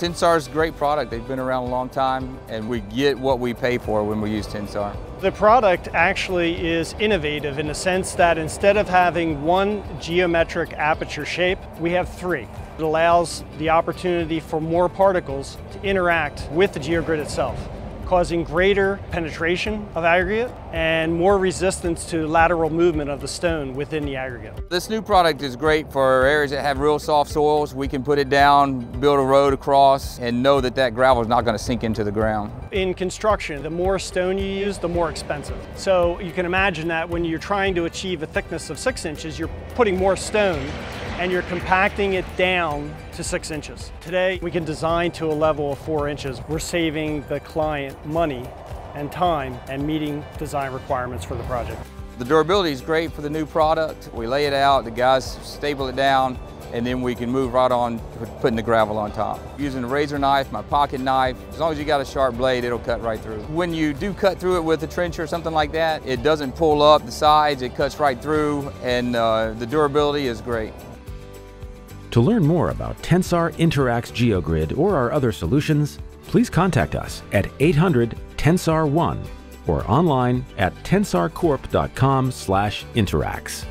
Tensar is a great product. They've been around a long time and we get what we pay for when we use Tensar. The product actually is innovative in the sense that instead of having one geometric aperture shape, we have three. It allows the opportunity for more particles to interact with the geogrid itself causing greater penetration of aggregate and more resistance to lateral movement of the stone within the aggregate. This new product is great for areas that have real soft soils. We can put it down, build a road across, and know that that gravel is not going to sink into the ground. In construction, the more stone you use, the more expensive. So you can imagine that when you're trying to achieve a thickness of six inches, you're putting more stone and you're compacting it down to six inches. Today, we can design to a level of four inches. We're saving the client money and time and meeting design requirements for the project. The durability is great for the new product. We lay it out, the guys staple it down, and then we can move right on putting the gravel on top. Using a razor knife, my pocket knife, as long as you got a sharp blade, it'll cut right through. When you do cut through it with a trencher or something like that, it doesn't pull up the sides, it cuts right through, and uh, the durability is great. To learn more about Tensar InterAx GeoGrid or our other solutions, please contact us at 800 Tensar 1 or online at tensarcorp.com/interax.